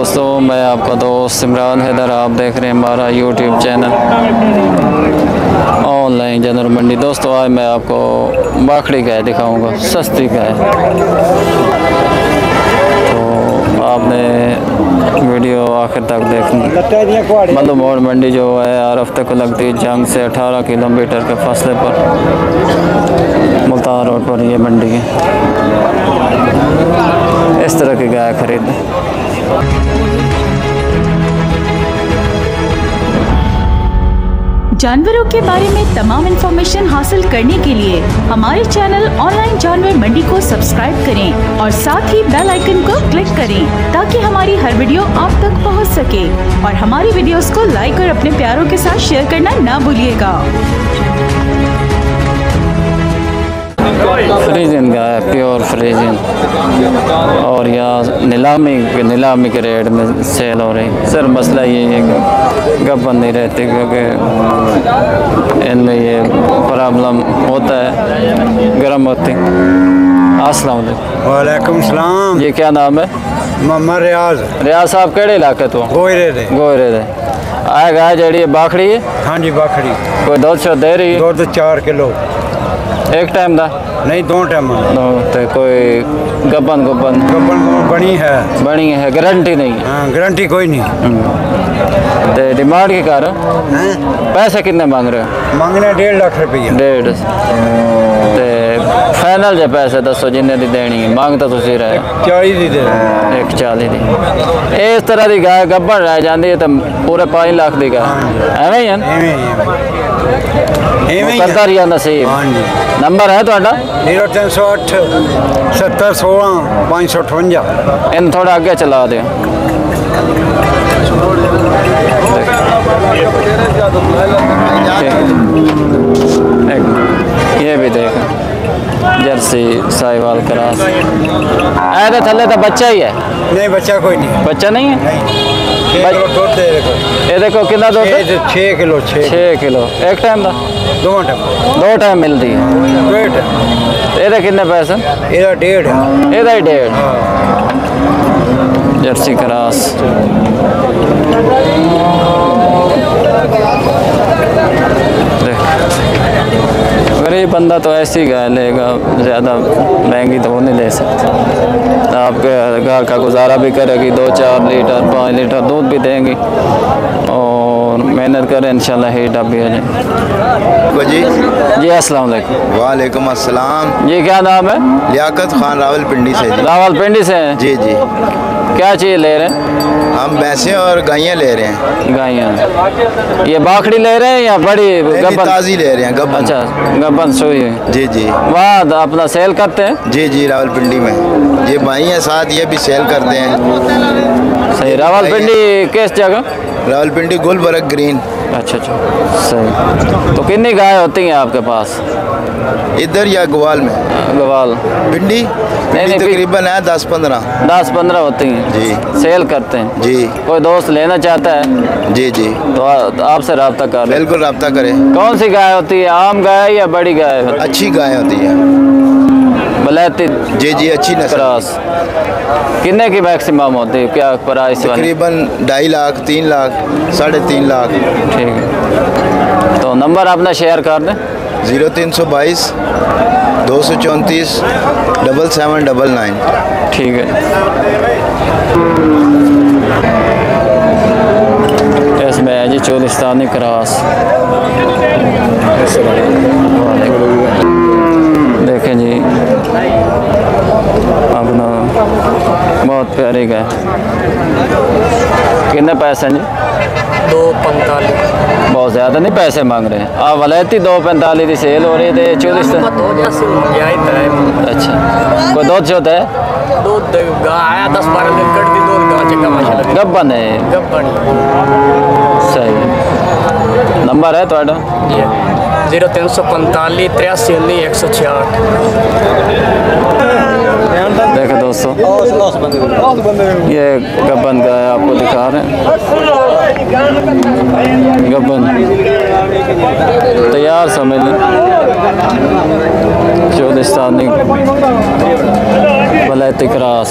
दोस्तों, मैं आपका दोस्त इमरान हैदर, आप देख रहे हैं हमारा YouTube channel online general Mandi. दोस्तों, आज मैं आपको बाखड़ी गाय दिखाऊँगा, सस्ती गाय तो आपने वीडियो आखिर तक देखनी। मतलब मोड़ मंडी जो है हर हफ़्ते को लगती है जंग से 18 किलोमीटर के फासले पर। मुल्तान रोड पर ये मंडी है। इस तरह की गाय खरीदें जानवरों के बारे में तमाम इन्फॉर्मेशन हासिल करने के लिए हमारे चैनल ऑनलाइन जानवर मंडी को सब्सक्राइब करें और साथ ही बेल आइकन को क्लिक करें ताकि हमारी हर वीडियो आप तक पहुँच सके और हमारी वीडियोस को लाइक और अपने प्यारों के साथ शेयर करना ना भूलिएगा। फ्रीजन गाय है प्योर फ्रीजन। और यहाँ नीलामी नीलामी के रेट में सेल हो रही सर मसला ये है कि गबन नहीं रहती क्योंकि इनमें ये प्रॉब्लम होता है गर्म होती। अस्सलाम वालेकुम। सलाम। ये क्या नाम है? मोहम्मद रियाज। रियाज साहब केड़े इलाके तो? गोयरे दे। गोयरे दे। आए गाय जड़ी बाखड़ी है? हाँ जी बाखड़ी। कोई दो शुद्ध दे रही है? दुध चार किलो। एक टाइम का नहीं दो टाइम तो कोई गबन गुबन गब्बन बनी है बनी है गारंटी नहीं है हाँ गारंटी कोई नहीं ते डिमांड के कारण हैं? पैसे कितने मांग रहे हो मांगने डेढ़ लाख रुपया डेढ़ ते फाइनल जे पैसे दसो जिन्ने दी देनी है मांग तो तुसी रहे चालीस दी दे रहे एक चाली दी इस तरह ਦੀ गाय ਗੱਭਣ ਰਹਿ ਜਾਂਦੀ ਹੈ ਤਾਂ ਪੂਰੇ 5 ਲੱਖ ਦੀ गाय ਐਵੇਂ ਹੀ ਹੈ ਨਾ? ਐਵੇਂ ਹੀ ਐਵੇਂ। ਐਵੇਂ ਹੀ ਕਰਦਾ ਰਿਹਾ ਨਸੀਬ हाँ जी ਨੰਬਰ ਹੈ ਤੁਹਾਡਾ जीरो तीन सौ अठ सत्तर सोलह पाँच सौ अठवंजा ਇਹਨੂੰ ਥੋੜਾ ਅੱਗੇ ਚਲਾ ਦਿਓ एक ये भी देख जर्सी साहिवाल क्रास ऐसे थल्ले तो बच्चा ही है नहीं बच्चा कोई नहीं बच्चा नहीं है छः बच- किलो दुध दे देखो ये देखो कितना दुध है? छः छः किलो छः छः किलो एक टाइम का दो टाइम दो टाइम मिलती है डेढ़ ਇਹਦੇ ਕਿੰਨੇ ਪੈਸੇ ਇਹਦਾ डेढ़ है ਇਹਦਾ ਹੀ ਡੇਢ जर्सी क्रास गरीब बंदा तो ऐसी गाय लेगा ज़्यादा महँगी तो वो नहीं ले सकते। आपके घर का गुजारा भी करेगी दो चार लीटर पाँच लीटर दूध भी देंगी और मेहनत करें इंशाल्लाह ही डब्बी आ जाए जी। जी अस्सलाम वालेकुम। वालेकुम अस्सलाम। ये क्या नाम है? लियाकत खान रावलपिंडी से। जी रावलपिंडी से? हैं जी जी। क्या चीज़ ले रहे हैं? हम भैंसे और गायें ले रहे हैं। गायें। ये बाखड़ी ले रहे हैं या बड़ी गबन ताज़ी ले रहे हैं गबन अच्छा गबन सोई। है जी जी। वाह अपना सेल करते हैं? जी जी रावल पिंडी में। ये भाई हैं साथ ये भी सेल करते हैं। सही रावलपिंडी किस जगह? Rawalpindi Gulberg green. अच्छा अच्छा। सही। तो कितनी गाय होती हैं आपके पास? इधर या ग्वाल में? गवाल। भिंडी? नहीं, तकरीबन है दस पंद्रह। दस पंद्रह होती हैं? जी। सेल करते हैं? जी। कोई दोस्त लेना चाहता है? जी जी। तो तो आपसे रब्ता कर बिल्कुल रब्ता करें। कौन सी गाय होती है? आम गाय या बड़ी गाय अच्छी गाय होती है। बलैती जी जी अच्छी नस्ल क्रॉस कितने की मैक्सिमम होती है क्या प्राइस तकरीबन ढाई लाख तीन लाख साढ़े तीन लाख ठीक है तो नंबर अपना शेयर कर दें ज़ीरो तीन सौ बाईस दो सौ चौंतीस डबल सेवन डबल नाइन ठीक है इसमें है जी चोलिस्तानी क्रॉस देखें जी अपना ठीक है कितने पैसे हैं जी दो पैंतालीस बहुत ज़्यादा नहीं पैसे मांग रहे हैं आप वलैती दो पैंतालीस की सेल हो रही थी चौलीस अच्छा कोई दूध चौथ है गब्बन है सही नंबर है थोड़ा ज़ीरो तीन सौ पैंतालीस त्रियासी उन्नीस एक सौ छियाठ ये गबन का है आपको दिखा रहे हैं। गबन तैयार समझ लें। चौदिस्तानी क्रास।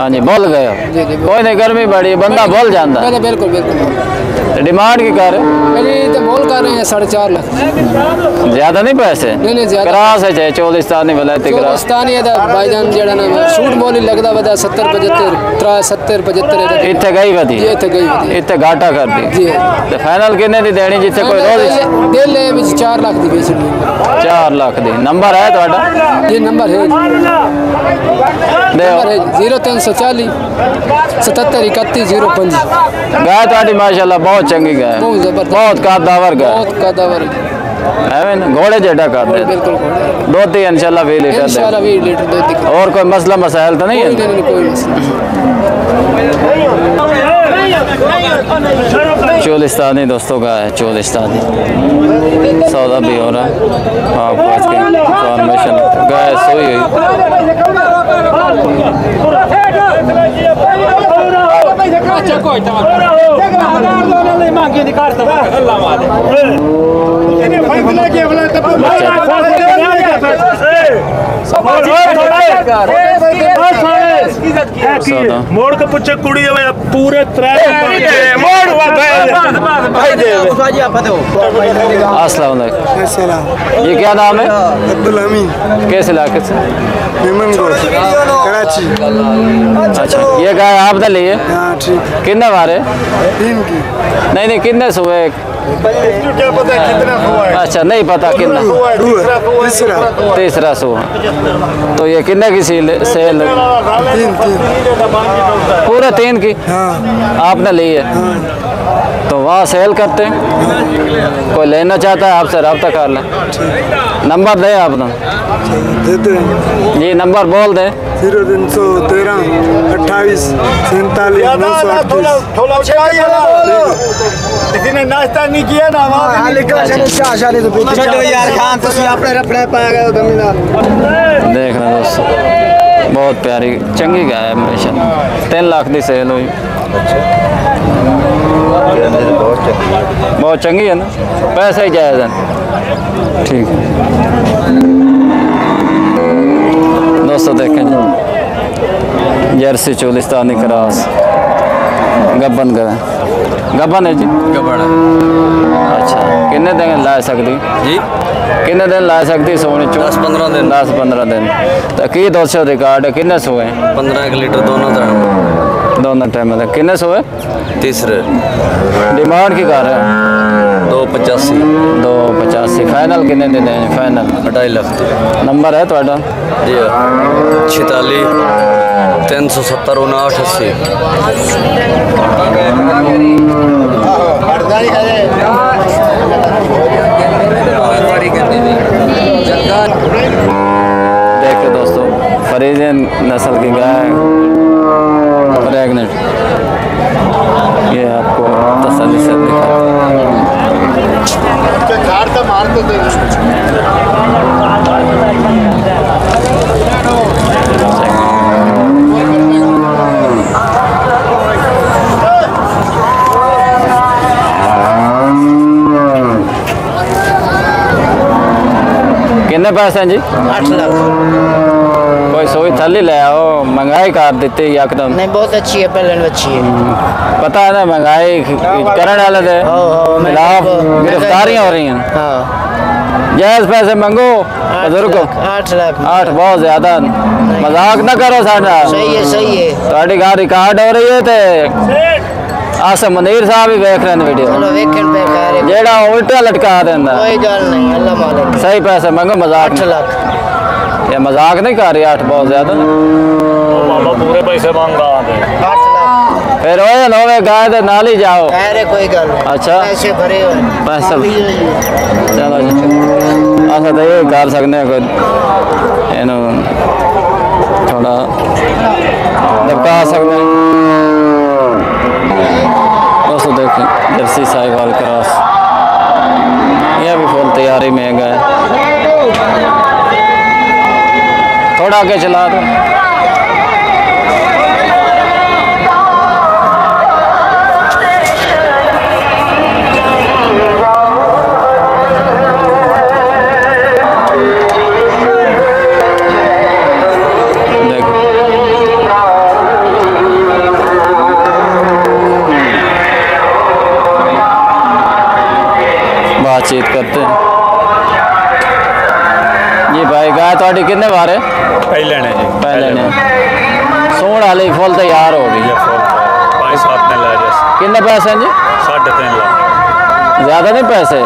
हाँ जी बोल गए कोई नहीं गर्मी बड़ी बंदा बोल जाता बिल्कुल बिल्कुल। डिमांड की कर मेरी तो बोल कर रहे हैं साढ़े चार लाख। ज़्यादा नहीं पैसे? नहीं नहीं ज़्यादा। क्रास है चाहे चौलिस्तानी वलायती क्रास। चौलिस्तानी है तो भाईजान जेड़ा नाम है सूट बोली लगदा बदा 70 75 त्रा 70 75 है इथे गई वदी इथे गई वदी इथे घाटा कर दी? जी। ते फाइनल कितने दी देनी जिथे कोई रोज दे? ले विच 4 लाख दी बेचनी 4 लाख दी। नंबर है तुम्हारा ये नंबर है। नंबर है 0340 77 31 05 गाय तुम्हारी माशाल्लाह बहुत चंगी गाय। बहुत कादावर गाय। घोड़े जेटा का दो तीन इंशाल्लाह वी लीटर दे। और कोई मसला मसाइल तो नहीं है? चोलिस्तानी दोस्तों का है चोलिस्तानी। सौदा भी हो रहा है। आपको आज की इन्फॉर्मेशन गाय सोई हुई। सौदा ਮੋੜ ਕੇ ਪੁੱਛੇ ਕੁੜੀ मोड़ के पुछे कुड़ी है पूरे अस्सलाम ये क्या नाम है? अब्दुल हमीद। कैसे इलाके से? कराची। अच्छा ये गाय आपने तो ली है? हाँ, कितने बार है? तीन की। नहीं नहीं कितने सुबह क्या पता कितना हुआ है? अच्छा नहीं पता कितना तीसरा तीसरा। सुबह तो ये कितने की सील सेल पूरे तीन की? हाँ। आपने ली है। तो वहाँ सेल करते हैं। कोई लेना चाहता है आपसे रब्ता कर लें। नंबर दें आप देते हैं। जी नंबर बोल दें। ज़ीरो तीन सौ तेरह अट्ठाईस सैंतालीस नौ सौ अड़तीस। नाश्ता नहीं किया ना देख रहे दोस्तों बहुत प्यारी चंगी गाय है तीन लाख की सेल हुई। बहुत चंगी है ना पैसे ही जायज़ है ठीक है दोस्तों देखें जी जर्सी चोलिस्तानी क्रास गब्बन का गब्बन है जी गबड़ अच्छा किन्ने दिन ला सकती जी किन्ने दिन ला सकती सोने चो 10-15 दिन। दस पंद्रह दिन तो की दो सौ रिकॉर्ड है किन्ने सोए पंद्रह एक लीटर दोनों टाइम दोनों टाइम में किन्ने सोए तीसरे। डिमांड की कार है। दो पचासी। दो पचासी। फाइनल किन्ने दिन है? फाइनल ढाई लाख। नंबर है थोड़ा जी छिताली तीन सौ सत्तर उनाठ अस्सी। देखो दोस्तों फरीजन नस्ल की गाय। प्रेगनेंट ये आपको तसल्ली से दिखा किन्ने पैसे हैं जी? आठ लाख। कोई हाँ, सोई हाँ। थली ले आओ महँगाई काट देते एकदम नहीं बहुत अच्छी है पहले अच्छी है। हम्म, पता है ना महँगाई करण हालत है? हाँ, तो गिरफ्तारियाँ हो रही हैं। जैस पैसे मंगो बुज़ुर्ग। आठ लाख। आठ बहुत ज़्यादा। मज़ाक ना करो साडा। रिकॉर्ड हो रही है ते। मनीर साहब ही देख रहे वीडियो। जेड़ा उल्टा लटका देना सही पैसे मंगो मज़ाक 8 लाख। ये मज़ाक नहीं कर रही आठ बहुत ज़्यादा पूरे पैसे मांग रहा है फिर ओए नोवे गाय दे नाल ही जाओ। कोई गल अच्छा। पैसे भरे हो। पैसे चलो अच्छा तो ये कर सकने कोई। थोड़ा दबका जर्सी साहिवाल क्रॉस भी फुल तैयारी में गए थोड़ा आगे चला दो। बातचीत करते हैं। जी भाई गाय थोड़ी कितने बार है पहले ने जी पहले ने सूण वाली फुल तैयार हो गई ਭਾਈ ला जैसे कितने पैसे हैं जी साढ़े तीन लाख ज़्यादा नहीं पैसे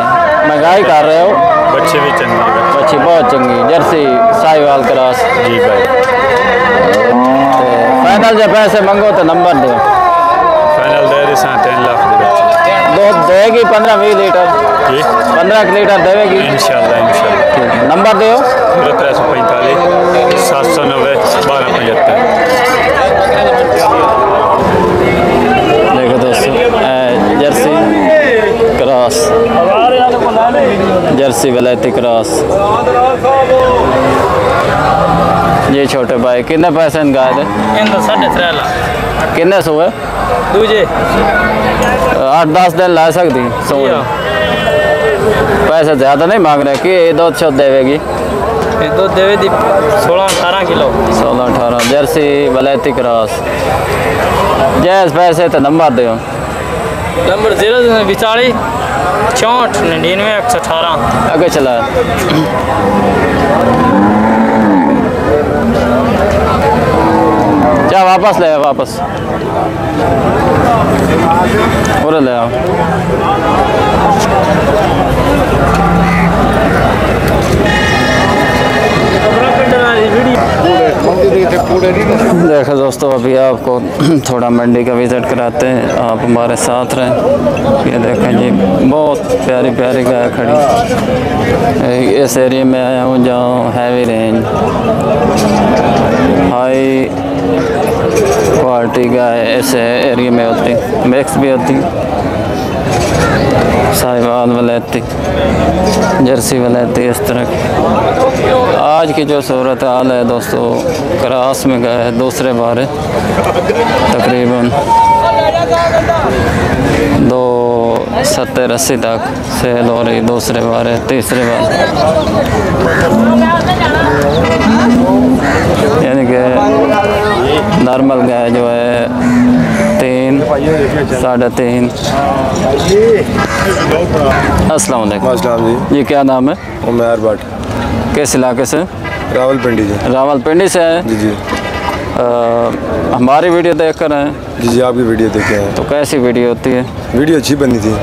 महँगाई कर रहे हो बच्चे भी चंगे हैं। बहुत चंगी जर्सी साहिवाल क्रॉस जी भाई फाइनल जब पैसे मंगो तो नंबर दो फाइनल दे रही तीन लाख के बच्चे दूध देगी पंद्रह बीस लीटर। पंद्रह लीटर देगी इंशाल्लाह इंशाल्लाह। नंबर दो त्रै सौ पैंतालीस सात सौ नब्बे बारह पचहत्तर। देखो दोस्तों जर्सी क्रॉस। जर्सी वलैती क्रॉस। जी छोटे भाई कितने पैसे इन इनका साढ़े त्रै लाख। कितने सौ है? दूजे। आठ दस दिन ला सकती पैसे ज़्यादा नहीं मांग रहे कि दो छो देवेगी ये दो देवे दी सोलह अठारह किलो। सोलह अठारह जर्सी वलैती क्रॉस। जैस पैसे तो नंबर दो नंबर ज़ीरो बिचाली चौंठ निन्यानवे एक सौ अठारह। आगे चला। जा वापस ले वापस। पूरे ले आओ देखो दोस्तों, अभी आपको थोड़ा मंडी का विज़िट कराते हैं। आप हमारे साथ रहें। ये देखें जी, बहुत प्यारी प्यारी गाय खड़ी इस एरिया में आया हूँ जहाँ हैवी रेंज हाई क्वालिटी गाय ऐसे एरिया में होती, मिक्स भी होती। साहिवाल वलैती जर्सी वलैती इस तरह की। आज की जो सूरत हाल है दोस्तों, क्रास में गए हैं दूसरे बार, तकरीबन दो सत्तर अस्सी तक सेल हो रही, दूसरे बार तीसरे बार। यानी कि नॉर्मल गाय जो है तीन साढ़े तीन। जी। ये क्या नाम है? उमर भट्ट। किस इलाके से? रावलपिंडी जी। रावलपिंडी से है? जी जी। अ, हमारी वीडियो देख कर हैं जी जी आपकी वीडियो देखे हैं तो कैसी वीडियो होती है? वीडियो अच्छी बनी थी।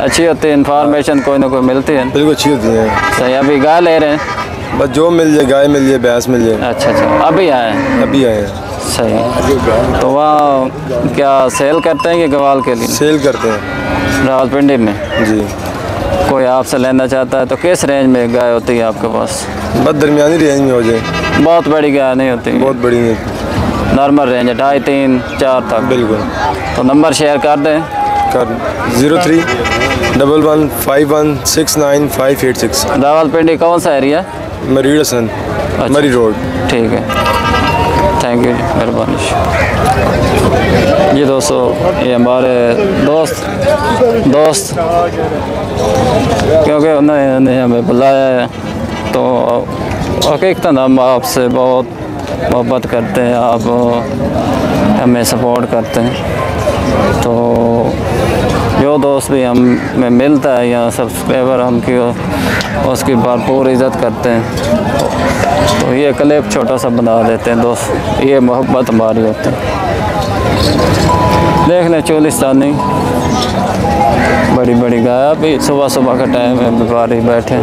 अच्छी होती है इन्फॉर्मेशन कोई ना कोई मिलती है। बिल्कुल अच्छी होती है। सही अभी गाय ले रहे हैं। बस जो मिल जाए गाय मिल जाए भैंस मिल जाए। अच्छा अच्छा। अभी आए हैं? अभी आए हैं। सही तो वहाँ क्या सेल करते हैं कि गवाल के लिए? सेल करते हैं। रावलपिंडी में? जी। कोई आपसे लेना चाहता है तो किस रेंज में गाय होती है आपके पास? बस दरमिया रेंज में हो जाए। बहुत बड़ी गाय नहीं होती। बहुत बड़ी नहीं नॉर्मल रेंज है ढाई तीन चार तक। बिल्कुल। तो नंबर शेयर कर दें। कर zero three double one five one six nine five eight six Rawalpindi कौन सा एरिया मरीड हसन अच्छा। मरी रोड। ठीक है। थैंक यू जी मेहरबानी। जी दोस्तों ये हमारे दोस्त दोस्त क्योंकि उन्होंने हमें बुलाया है तो हकीकता हम आपसे बहुत मोहब्बत करते हैं आप हमें सपोर्ट करते हैं। तो जो दोस्त भी हमें मिलता है या सब्सक्राइबर हम की, उसकी भरपूर इज़्ज़त करते हैं। तो ये क्लिप छोटा सा बना देते हैं दोस्त। ये मोहब्बत हमारी होती है। देख लें चोलिस्तानी। बड़ी बड़ी गाय अभी सुबह सुबह का टाइम है व्यापारी बैठे।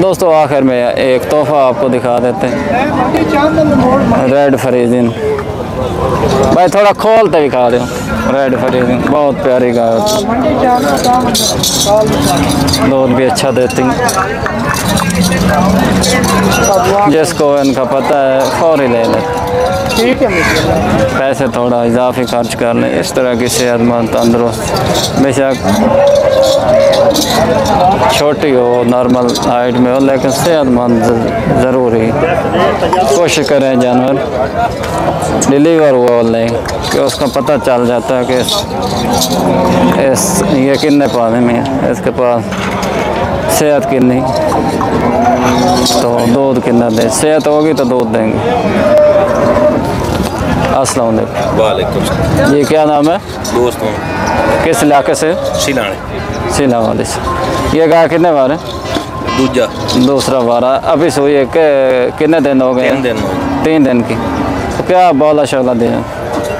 दोस्तों आखिर में एक तोहफ़ा आपको दिखा देते हैं। रेड फरीदिन भाई थोड़ा खोलते भी खा रहे रेड फरीदिन बहुत प्यारी गाय दूध भी अच्छा देती जिसको इनका पता है फौरी ले लेते ठीक है पैसे थोड़ा इजाफी खर्च कर लें इस तरह की सेहतमंद तंदरुस्त। बेशक छोटी हो नॉर्मल हाइट में हो लेकिन सेहतमंद ज़रूरी। कोशिश करें जानवर। डिलीवर हुआ ऑनलाइन कि उसका पता चल जाता है कि इस, इस ये कितने पाने में इसके पास सेहत कितनी तो दूध कितना दे। सेहत होगी तो दूध देंगे। अस्सलाम वालेकुम। ये क्या नाम है? दोस्तों किस इलाके से? सिलाने सीना वाले से। ये गाय कितने बार है? दूजा। दूसरा बार अभी सोई है कि कितने दिन हो गए तीन दिन तीन दिन की। तो क्या बोला शोला दिया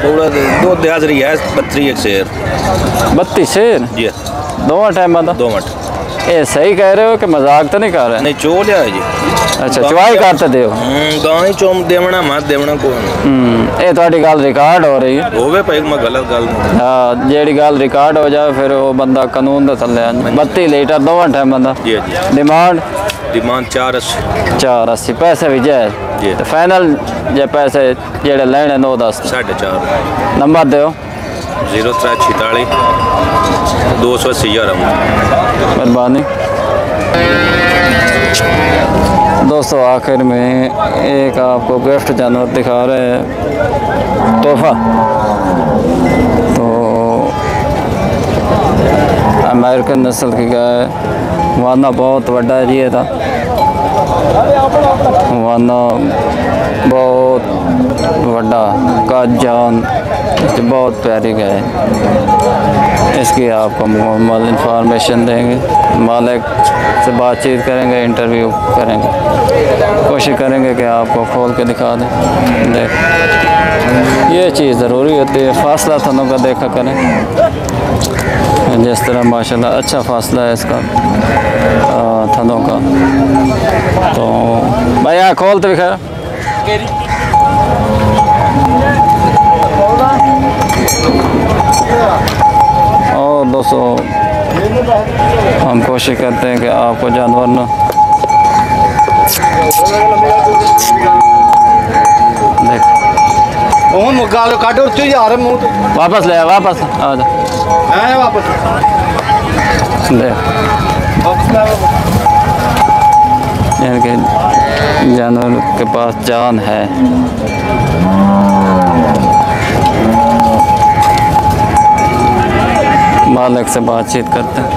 थोड़ा दो हाजरी है बत्ती एक शेर। बत्तीस शेर? जी। दो टाइम दो मिनट। ਇਹ ਸਹੀ ਕਹਿ ਰਹੇ ਹੋ ਕਿ ਮਜ਼ਾਕ ਤਾਂ ਨਹੀਂ ਕਰ ਰਹੇ? ਨਹੀਂ ਚੋ ਲਿਆ ਜੀ। ਅੱਛਾ ਚਵਾਈ ਕਰ ਤਾਂ ਦਿਓ। ਗਾਂ ਹੀ ਚੋਮ ਦੇਵਣਾ ਮਾ ਦੇਵਣਾ ਕੋ ਹੂੰ ਇਹ ਤੁਹਾਡੀ ਗੱਲ ਰਿਕਾਰਡ ਹੋ ਰਹੀ ਹੈ। ਹੋਵੇ ਭਾਈ ਮੈਂ ਗਲਤ ਗੱਲ ਹਾਂ ਜਿਹੜੀ ਗੱਲ ਰਿਕਾਰਡ ਹੋ ਜਾਵੇ ਫਿਰ ਉਹ ਬੰਦਾ ਕਾਨੂੰਨ ਦਾ ਥੱਲੇ ਆ। 32 ਲੀਟਰ ਦੋਵਾਂ ਟਾਈਮ ਬੰਦਾ। ਜੀ ਜੀ। ਡਿਮਾਂਡ ਡਿਮਾਂਡ 480 480 ਪੈਸੇ ਵੀ ਜਾਇਜ਼ ਤੇ ਫਾਈਨਲ ਜੇ ਪੈਸੇ ਜਿਹੜੇ ਲੈਣੇ ਨੋ ਦੱਸ 4.5 ਨੰਬਰ ਦਿਓ। 0346 280 11 बर्बादी दोस्तों, आखिर में एक आपको गिफ्ट जानवर दिखा रहे हैं, तोहफा। तो अमेरिकन नस्ल की गाय, वाना बहुत बड़ा जी था। वाना बहुत बड़ा का जान बहुत प्यारी गाय। इसकी आपको मुकम्मल इंफॉर्मेशन देंगे। मालिक से बातचीत करेंगे, इंटरव्यू करेंगे। कोशिश करेंगे कि आपको खोल के दिखा दें। देख। ये चीज़ ज़रूरी होती है। फासला थनों का देखा करें। जिस तरह माशाल्लाह अच्छा फासला है इसका थनों का। तो भाई, यहाँ खोल तो दिखा। और दोस्तों हम कोशिश करते हैं कि आपको जानवर ना वापस ले वापस। आ जा। वापस। जानवर के पास जान है। मालिक से बातचीत करते हैं।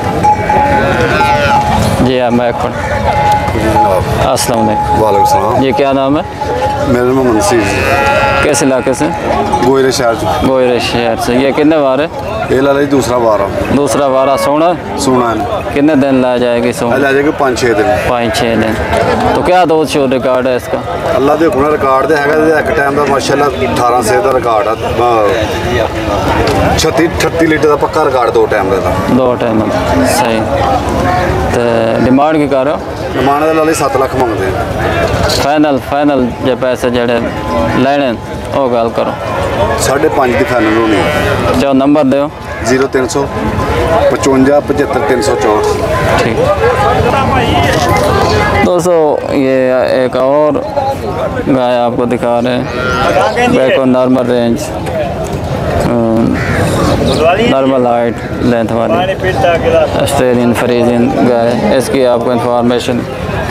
जी हाँ मैं अस्सलाम वालेकुम। ये क्या नाम है? मेरा नाम मुंशी जी किस इलाके से? गोयरे शहर से गोयरे शहर से। ये कितने बार है? ये दूसरा बार दूसरा बार सोना? सोना कितने दिन लाया जाएगी सोना? पाँच छः दिन। पाँच छः दिन। तो क्या दो रिकॉर्ड है इसका? अल्लाह देखो ना रिकॉर्ड तो है एक टाइम का माशाला अठारह से का रिकॉर्ड है छत्ती छत्ती लीटर का पक्का रिकॉर्ड दो टाइम का दो। टाइम सही। तो डिमांड की कर डिमांड सत्त लख मंगते फाइनल फाइनल जो पैसे जड़े लैने वो गल करो। साढ़े पाँच की फाइनल होनी है। चलो नंबर दो। ज़ीरो तीन सौ पचवंजा पचहत्तर तीन सौ चौंठ ठीक। दोस्तों ये एक और गाय आपको दिखा रहे हैं। बैको normal range normal height length वाली। ऑस्ट्रेलियन फ्रीजियन गाय। इसकी आपको इंफॉर्मेशन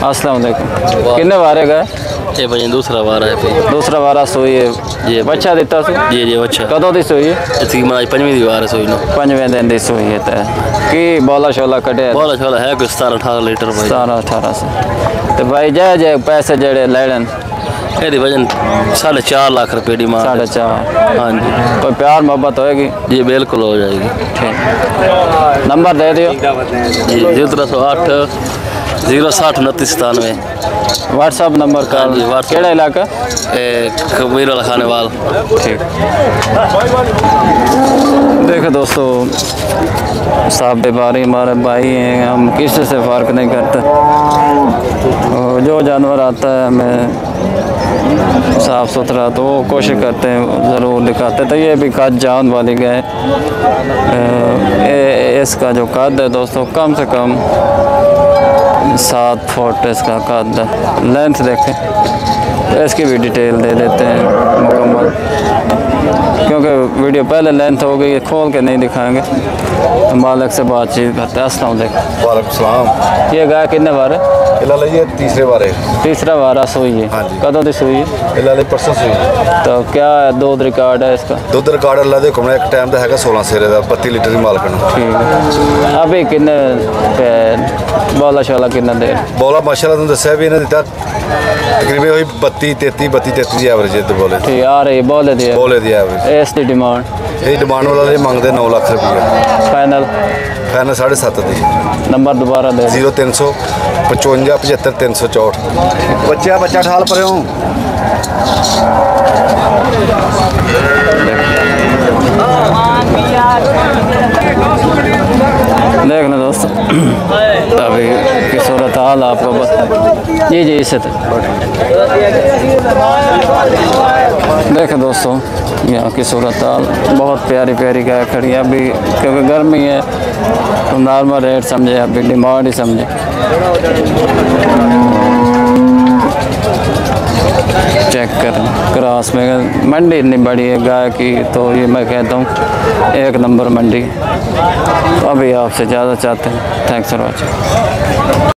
अस्सलाम वालेकुम कितने बारे गाय? ਇਹ ਭਾਈ ਦੂਸਰਾ ਵਾਰ ਹੈ ਭਾਈ ਦੂਸਰਾ ਵਾਰਾ ਸੋਈ ਜੀ ਬੱਚਾ ਦਿੱਤਾ ਸੀ ਜੀ ਜੀ ਬੱਚਾ ਕਦੋਂ ਦੀ ਸੋਈ ਹੈ ਇਸ ਦੀ ਮਾਈ ਪੰਜਵੀਂ ਦੀ ਵਾਰ ਹੈ ਸੋਈ ਨੂੰ ਪੰਜਵੇਂ ਦਿਨ ਦੀ ਸੋਈ ਹੈ ਤਾਂ ਕੀ ਬੋਲਾ ਸ਼ੋਲਾ ਕੱਢਿਆ ਬੋਲਾ ਸ਼ੋਲਾ ਹੈ ਕੋਈ 17 18 ਲੀਟਰ ਭਾਈ 17 18 ਤੇ ਭਾਈ ਜੈ ਜੈ ਪੈਸੇ ਜਿਹੜੇ ਲੈਣ ਇਹਦੀ ਵਜਨ 4.5 ਲੱਖ ਰੁਪਏ ਦੀ ਮਾਂ 4.5 ਹਾਂਜੀ ਕੋਈ ਪਿਆਰ ਮੁਹੱਬਤ ਹੋਏਗੀ ਜੀ ਬਿਲਕੁਲ ਹੋ ਜਾਏਗੀ ਠੀਕ ਨੰਬਰ ਦੇ ਦਿਓ ਜੀ 1308 ज़ीरो साठ उनतीस सतानवे। व्हाट्सअप नंबर का जी केड़ा इलाका? कबीर वाला खाने वाल ठीक। देखो दोस्तों साहब व्यापारी हमारे भाई हैं हम किसी से फ़र्क नहीं करते। और जो जानवर आता है हमें साफ़ सुथरा तो वो कोशिश करते हैं ज़रूर दिखाते। तो ये भी कद जान वाली गए इसका जो कद है दोस्तों कम से कम सात फोट इसका कद लेंथ देखें। तो इसकी भी डिटेल दे देते हैं मुकम्मल। क्योंकि वीडियो पहले लेंथ हो गई खोल के नहीं दिखाएँगे। तो मालिक से बातचीत करते हैं। अस्सलाम वालेकुम। ये गाय कितने बार है? तीसरे बारे तीसरा बार सूई है। हाँ कदों की सूई है? तो क्या है? दूध रिकॉर्ड है इसका? दूध रिकॉर्ड अल्लाह के एक टाइम का है सोलह सिरे का बत्ती लीटर की मालकन ठीक है। अभी किन्ने ਬੌਲਾ ਸ਼ਾਲਾ ਕਿੰਨਾ ਦੇ। ਬੌਲਾ ਮਾਸ਼ਾਅੱਲਾ ਤੁਹਾਨੂੰ ਦੱਸਿਆ ਵੀ ਇਹਨਾਂ ਦਿੱਤਾ ਤਕਰੀਬਨ ਹੋਈ 32 33 32 33 ਐਵਰੇਜ ਤੇ ਬੋਲੇ। ਤੇ ਆ ਰਹੀ ਬੋਲੇ ਦੀ ਬੋਲੇ ਦੀ ਐਵਰੇਜ ਇਸ ਦੀ ਡਿਮਾਂਡ ਇਹ ਡਿਮਾਂਡ ਵਾਲਾ ਇਹ ਮੰਗਦੇ 9 ਲੱਖ ਰੁਪਏ ਫਾਈਨਲ ਫਾਈਨਲ 7.5 ਦੀ। ਨੰਬਰ ਦੁਬਾਰਾ ਦੇ। 0300 55 75 364 ਬੱਚਾ ਬੱਚਾ ਠਾਲ ਪਰਿਓ। हाल आपको बता जी जी, इसे देखें दोस्तों, यहाँ की सूरत हाल, बहुत प्यारी प्यारी गाय खड़ी है। अभी क्योंकि गर्मी है तो नॉर्मल रेट समझे, अभी डिमांड ही समझे। चेक करें क्रॉस में मंडी इतनी बड़ी है गाय की तो ये मैं कहता हूँ, एक नंबर मंडी। तो अभी आपसे ज़्यादा चाहते हैं। Thanks for watching